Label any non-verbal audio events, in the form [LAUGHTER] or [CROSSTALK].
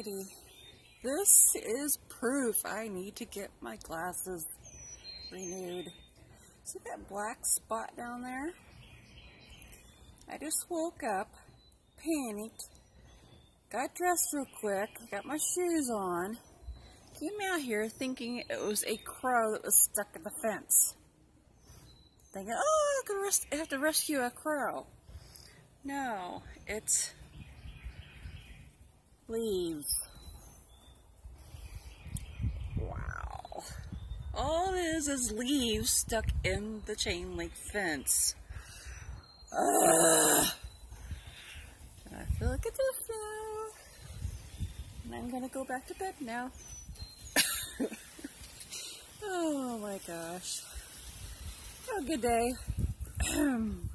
Alrighty. This is proof I need to get my glasses renewed. See that black spot down there? I just woke up, panicked, got dressed real quick, got my shoes on, came out here thinking it was a crow that was stuck in the fence. Thinking, oh, I have to rescue a crow. No, it's leaves. Wow. All it is is leaves stuck in the chain link fence. Ugh. I feel like a now. And I'm gonna go back to bed now. [LAUGHS] oh my gosh. Have a good day. [CLEARS THROAT]